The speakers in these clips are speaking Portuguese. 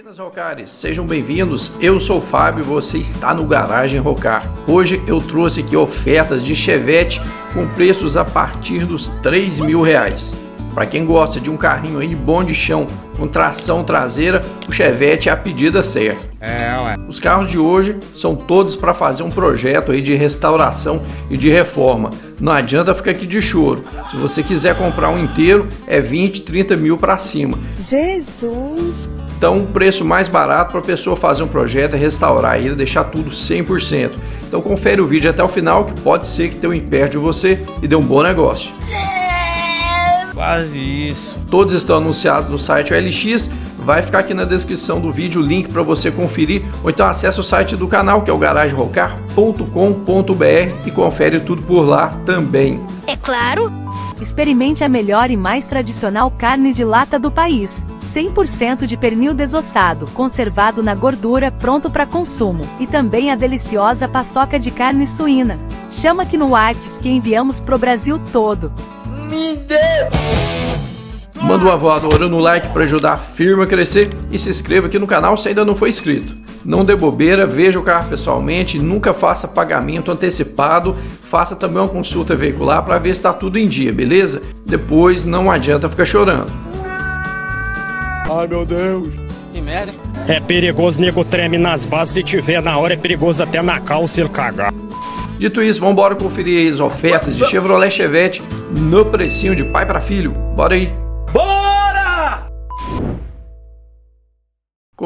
Buenas Rocares, sejam bem-vindos. Eu sou o Fábio e você está no Garagem Rocar. Hoje eu trouxe aqui ofertas de Chevette com preços a partir dos 3 mil reais. Para quem gosta de um carrinho aí bom de chão com tração traseira, o Chevette é a pedida certa. É, ué. Os carros de hoje são todos para fazer um projeto aí de restauração e de reforma. Não adianta ficar aqui de choro. Se você quiser comprar um inteiro, é 20, 30 mil para cima. Jesus! Então, o preço mais barato para a pessoa fazer um projeto é restaurar ele, deixar tudo 100%. Então, confere o vídeo até o final, que pode ser que tenha um império de você e dê um bom negócio. Quase isso. Todos estão anunciados no site OLX. Vai ficar aqui na descrição do vídeo o link para você conferir. Ou então acesse o site do canal, que é o garagerocar.com.br e confere tudo por lá também. É claro! Experimente a melhor e mais tradicional carne de lata do país. 100% de pernil desossado, conservado na gordura, pronto para consumo. E também a deliciosa paçoca de carne suína. Chama aqui no Artes que enviamos pro Brasil todo. Me dê! Manda uma voadora no like para ajudar a firma a crescer e se inscreva aqui no canal se ainda não for inscrito. Não dê bobeira, veja o carro pessoalmente, nunca faça pagamento antecipado, faça também uma consulta veicular para ver se está tudo em dia, beleza? Depois não adianta ficar chorando. Ai meu Deus. Que merda. É perigoso, nego treme nas bases. Se tiver na hora, é perigoso até na calça ele cagar. Dito isso, vamos embora conferir as ofertas de Chevrolet Chevette no precinho de pai para filho. Bora aí.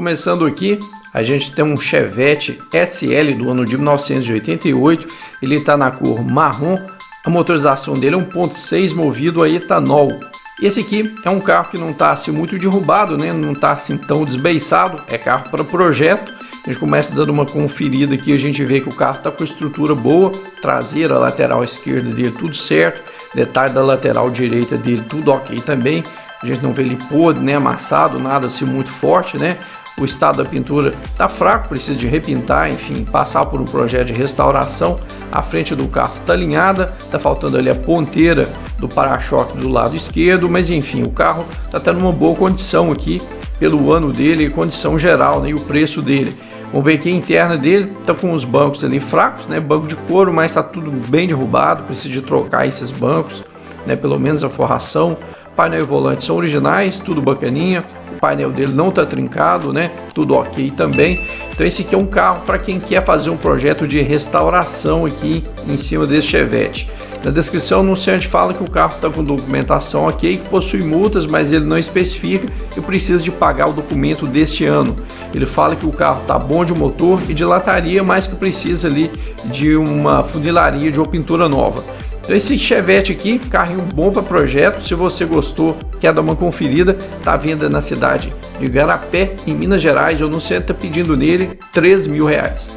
Começando aqui, a gente tem um Chevette SL do ano de 1988. Ele está na cor marrom. A motorização dele é 1.6 movido a etanol. Esse aqui é um carro que não está assim muito derrubado, né? não está assim tão desbeiçado, é carro para projeto. A gente começa dando uma conferida aqui, a gente vê que o carro está com estrutura boa, traseira, lateral esquerda dele tudo certo, detalhe da lateral direita dele tudo ok também. A gente não vê ele podre, né, amassado, nada assim muito forte, né? O estado da pintura está fraco, precisa de repintar, enfim, passar por um projeto de restauração. A frente do carro está alinhada, está faltando ali a ponteira do para-choque do lado esquerdo, mas enfim, o carro está tendo uma boa condição aqui pelo ano dele, condição geral né, e o preço dele. Vamos ver que a interna dele está com os bancos ali fracos, né, banco de couro, mas está tudo bem derrubado, precisa de trocar esses bancos, né, pelo menos a forração. Painel e volante são originais, tudo bacaninha painel dele não está trincado, né? Tudo ok também. Então esse aqui é um carro para quem quer fazer um projeto de restauração aqui em cima desse Chevette. Na descrição o anunciante fala que o carro está com documentação ok, que possui multas, mas ele não especifica e precisa de pagar o documento deste ano. Ele fala que o carro está bom de motor e de lataria, mas que precisa ali de uma funilaria de uma pintura nova. Então esse Chevette aqui, carrinho bom para projeto, se você gostou, quer dar uma conferida, tá à venda na cidade de Garapé, em Minas Gerais, eu não sei, tá pedindo nele 3 mil reais.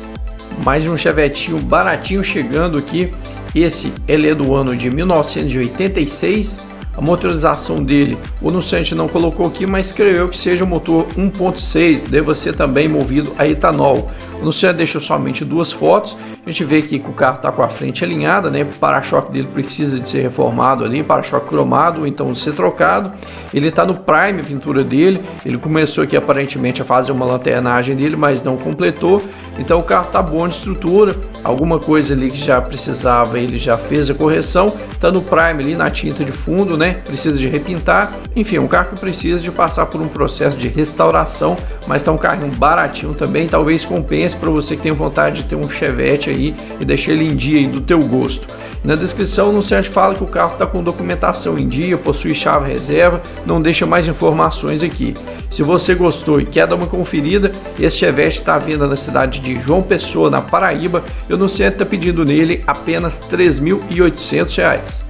Mais um Chevetinho baratinho chegando aqui, esse ele é do ano de 1986, a motorização dele, o anunciante não colocou aqui, mas escreveu que seja um motor 1.6, deva ser também movido a etanol. O anunciante deixou somente duas fotos a gente vê aqui que o carro está com a frente alinhada, né? O para-choque dele precisa de ser reformado ali, para-choque cromado, então de ser trocado. Ele está no prime, a pintura dele. Ele começou aqui aparentemente a fazer uma lanternagem dele, mas não completou. Então o carro está bom de estrutura. Alguma coisa ali que já precisava, ele já fez a correção. Está no prime ali na tinta de fundo, né? Precisa de repintar. Enfim, um carro que precisa de passar por um processo de restauração, mas está um carrinho baratinho também. Talvez compense para você que tem vontade de ter um Chevette aí e deixar ele em dia aí do teu gosto. Na descrição no site fala que o carro está com documentação em dia, possui chave reserva, não deixa mais informações aqui. Se você gostou e quer dar uma conferida, esse Chevette está à venda na cidade de João Pessoa, na Paraíba, e o anunciante está pedindo nele apenas R$ 3.800.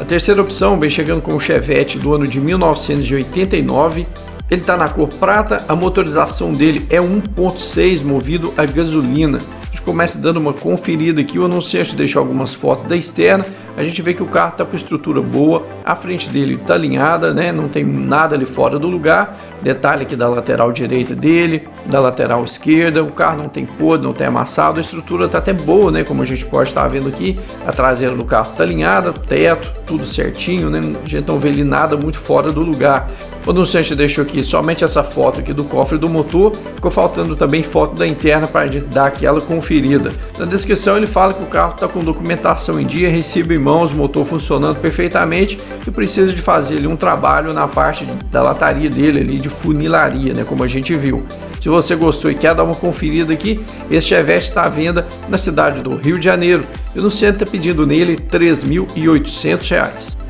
A terceira opção vem chegando com o Chevette do ano de 1989. Ele está na cor prata, a motorização dele é 1.6 movido a gasolina começa dando uma conferida aqui. O anunciante deixou algumas fotos da externa. A gente vê que o carro está com estrutura boa, a frente dele está alinhada, né? não tem nada ali fora do lugar. Detalhe aqui da lateral direita dele, da lateral esquerda, o carro não tem podre, não tem amassado, a estrutura está até boa, né? como a gente pode estar vendo aqui. A traseira do carro está alinhada, teto, tudo certinho, né? a gente não vê ali nada muito fora do lugar. O Sancho deixou aqui somente essa foto aqui do cofre do motor, ficou faltando também foto da interna para a gente dar aquela conferida. Na descrição ele fala que o carro está com documentação em dia, recibo em mãos, motor funcionando perfeitamente e precisa de fazer ali um trabalho na parte da lataria dele ali de funilaria, né, como a gente viu. Se você gostou e quer dar uma conferida aqui, esse Chevette está à venda na cidade do Rio de Janeiro e no centro está pedindo nele R$ 3.800.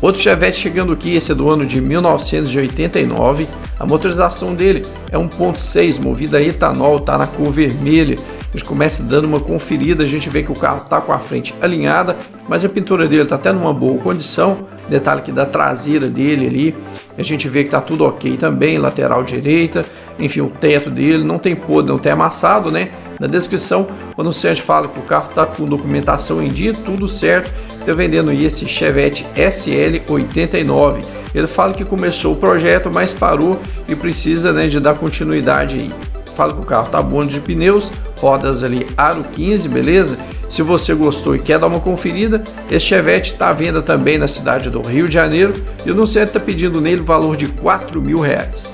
Outro Chevette chegando aqui, esse é do ano de 1989. A motorização dele é 1.6, movida a etanol, tá na cor vermelha. A gente começa dando uma conferida, a gente vê que o carro tá com a frente alinhada, mas a pintura dele tá até numa boa condição. Detalhe aqui da traseira dele ali, a gente vê que tá tudo ok também, lateral direita, enfim, o teto dele não tem podre, não tem amassado, né? Na descrição, o anunciante fala que o carro está com documentação em dia, tudo certo, está vendendo esse Chevette SL89. Ele fala que começou o projeto, mas parou e precisa né, de dar continuidade aí. Fala que o carro tá bom de pneus, rodas ali Aro 15, beleza? Se você gostou e quer dar uma conferida, esse Chevette está à venda também na cidade do Rio de Janeiro e o Nucente está pedindo nele o valor de 4 mil reais.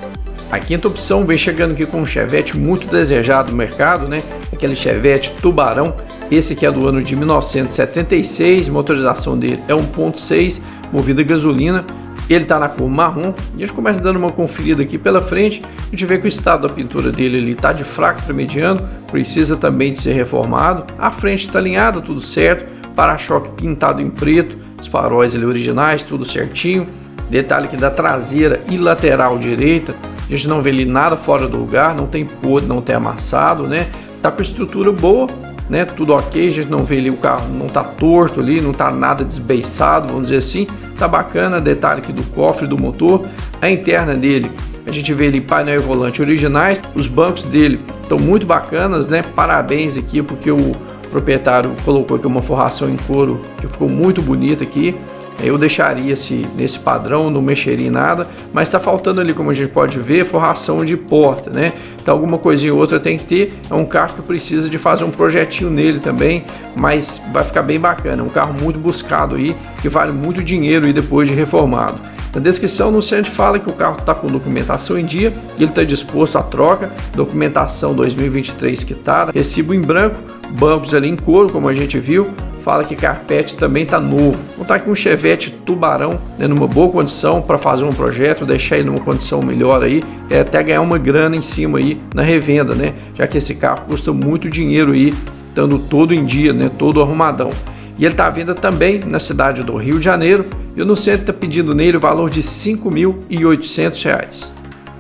A quinta opção vem chegando aqui com um Chevette muito desejado no mercado, né? Aquele Chevette Tubarão, esse que é do ano de 1976, motorização dele é 1.6, movida a gasolina. Ele está na cor marrom e a gente começa dando uma conferida aqui pela frente. A gente vê que o estado da pintura dele está de fraco para mediano, precisa também de ser reformado. A frente está alinhada, tudo certo. Para-choque pintado em preto, os faróis ali originais, tudo certinho. Detalhe que da traseira e lateral direita a gente não vê ali nada fora do lugar, não tem podre, não tem amassado, né? Tá com estrutura boa, né? Tudo ok, a gente não vê ali o carro, não tá torto ali, não tá nada desbeiçado, vamos dizer assim. Tá bacana, detalhe aqui do cofre do motor, a interna dele. A gente vê ali painel e volante originais, os bancos dele estão muito bacanas, né? Parabéns aqui porque o proprietário colocou aqui uma forração em couro que ficou muito bonita aqui. Eu deixaria esse, nesse padrão, não mexeria em nada, mas está faltando ali, como a gente pode ver, forração de porta, né? Então alguma coisinha ou outra tem que ter. É um carro que precisa de fazer um projetinho nele também, mas vai ficar bem bacana. É um carro muito buscado aí, que vale muito dinheiro aí depois de reformado. Na descrição, no centro fala que o carro está com documentação em dia ele está disposto à troca, documentação 2023 quitada, recibo em branco, bancos ali em couro, como a gente viu, fala que carpete também está novo. Vou estar aqui um Chevette Tubarão, né, numa boa condição para fazer um projeto, deixar ele numa condição melhor aí, é até ganhar uma grana em cima aí na revenda, né? Já que esse carro custa muito dinheiro aí, estando todo em dia, né, todo arrumadão. E ele está à venda também na cidade do Rio de Janeiro e o centro está pedindo nele o valor de R$ 5.800.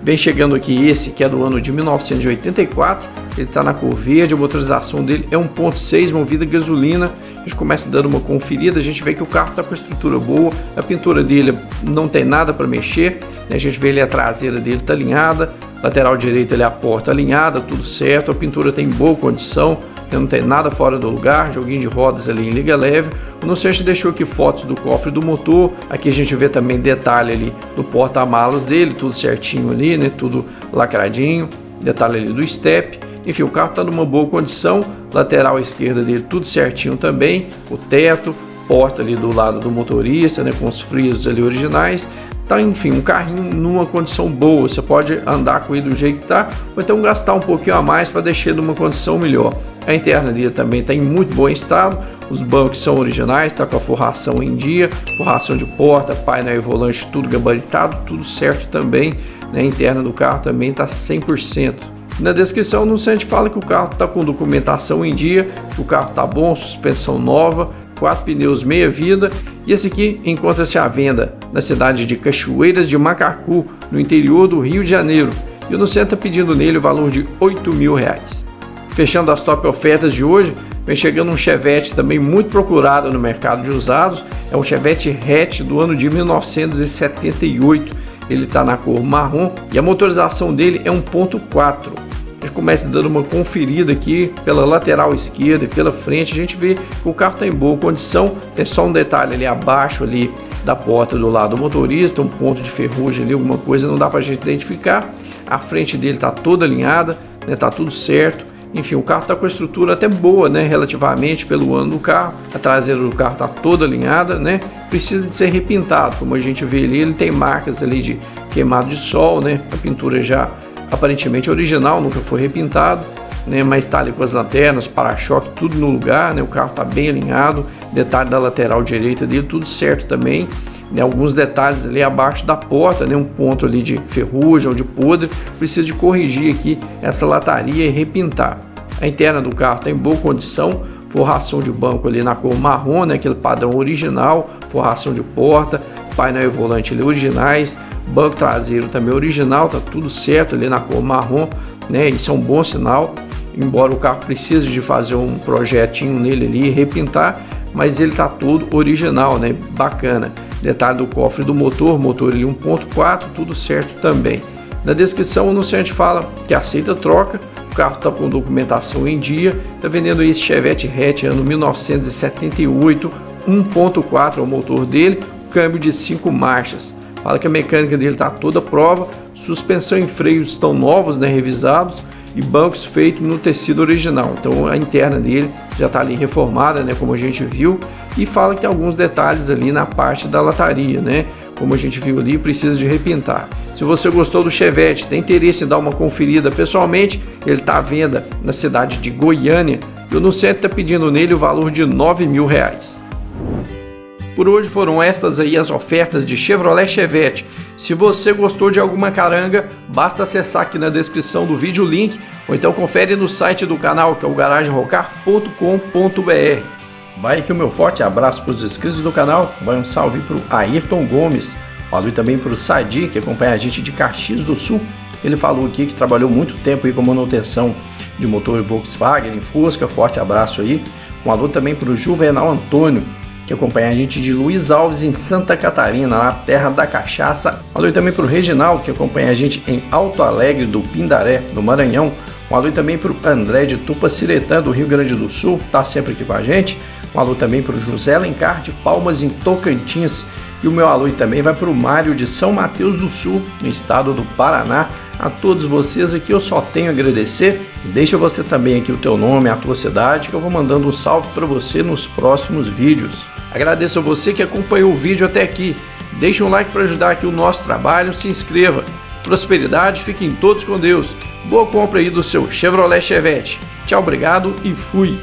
Vem chegando aqui esse que é do ano de 1984, ele está na cor verde, a motorização dele é 1.6 movida a gasolina. A gente começa dando uma conferida, a gente vê que o carro está com a estrutura boa, a pintura dele não tem nada para mexer, né? a gente vê ele a traseira dele está alinhada, lateral direito ele a porta alinhada, tudo certo, a pintura tem boa condição, não tem nada fora do lugar, joguinho de rodas ali em liga leve. O Nocente deixou aqui fotos do cofre do motor, aqui a gente vê também detalhe ali do porta-malas dele, tudo certinho ali, né, tudo lacradinho, detalhe ali do step. Enfim, o carro está numa boa condição, lateral esquerda dele tudo certinho também, o teto, porta ali do lado do motorista, né, com os frisos ali originais. Tá, enfim, um carrinho numa condição boa, você pode andar com ele do jeito que tá, ou então gastar um pouquinho a mais para deixar numa condição melhor. A interna dele também está em muito bom estado, os bancos são originais, está com a forração em dia, forração de porta, painel e volante tudo gabaritado, tudo certo também. Né? A interna do carro também está 100%. Na descrição no site fala que o carro está com documentação em dia, o carro está bom, suspensão nova, quatro pneus meia vida e esse aqui encontra-se à venda na cidade de Cachoeiras de Macacu, no interior do Rio de Janeiro. E o Nucenta está pedindo nele o valor de 8 mil reais. Fechando as top ofertas de hoje, vem chegando um Chevette também muito procurado no mercado de usados. É um Chevette hatch do ano de 1978. Ele está na cor marrom e a motorização dele é 1.4. A gente começa dando uma conferida aqui pela lateral esquerda e pela frente. A gente vê que o carro está em boa condição. Tem só um detalhe ali abaixo ali da porta do lado do motorista, um ponto de ferrugem ali, alguma coisa, não dá para a gente identificar. A frente dele está toda alinhada, né? Tá tudo certo. Enfim, o carro está com a estrutura até boa, né? Relativamente pelo ano do carro. A traseira do carro está toda alinhada, né? Precisa de ser repintado, como a gente vê ali, ele tem marcas ali de queimado de sol, né? A pintura já aparentemente original, nunca foi repintado, né? Mas está ali com as lanternas, para-choque, tudo no lugar, né? O carro está bem alinhado, detalhe da lateral direita dele, tudo certo também né, alguns detalhes ali abaixo da porta, né, um ponto ali de ferrugem ou de podre, precisa de corrigir aqui essa lataria e repintar. A interna do carro está em boa condição, forração de banco ali na cor marrom, né, aquele padrão original, forração de porta, painel e volante ali originais, banco traseiro também original, tá tudo certo ali na cor marrom, né, isso é um bom sinal, embora o carro precise de fazer um projetinho nele ali e repintar, mas ele tá todo original, né, bacana. Detalhe do cofre do motor, motor 1.4, tudo certo também. Na descrição o anunciante fala que aceita troca, o carro está com documentação em dia, está vendendo esse Chevette hatch ano 1978, 1.4 é o motor dele, câmbio de 5 marchas. Fala que a mecânica dele está toda prova, suspensão e freios estão novos, né, revisados, e bancos feitos no tecido original. Então a interna dele já está ali reformada, né, como a gente viu, e fala que tem alguns detalhes ali na parte da lataria, né, como a gente viu ali, precisa de repintar. Se você gostou do Chevette, tem interesse em dar uma conferida pessoalmente, ele está à venda na cidade de Goiânia e o Nucente está pedindo nele o valor de 9 mil reais. Por hoje foram estas aí as ofertas de Chevrolet Chevette. Se você gostou de alguma caranga, basta acessar aqui na descrição do vídeo o link ou então confere no site do canal que é o garagemrocar.com.br. Vai aqui o meu forte abraço para os inscritos do canal, vai um salve para o Ayrton Gomes, falou também para o Sadi que acompanha a gente de Caxias do Sul. Ele falou aqui que trabalhou muito tempo aí com manutenção de motor Volkswagen Fusca, forte abraço aí. Um alô também para o Juvenal Antônio, que acompanha a gente de Luiz Alves em Santa Catarina, na terra da cachaça. Alô também para o Reginaldo, que acompanha a gente em Alto Alegre do Pindaré, no Maranhão. Um alô também para o André de Tupaciretã, do Rio Grande do Sul, está sempre aqui com a gente. Um alô também para o José Lencar de Palmas, em Tocantins. E o meu alô também vai para o Mário de São Mateus do Sul, no estado do Paraná. A todos vocês aqui eu só tenho a agradecer. Deixa você também aqui o teu nome, a tua cidade, que eu vou mandando um salve para você nos próximos vídeos. Agradeço a você que acompanhou o vídeo até aqui. Deixe um like para ajudar aqui o nosso trabalho, se inscreva. Prosperidade, fiquem todos com Deus. Boa compra aí do seu Chevrolet Chevette. Tchau, obrigado e fui!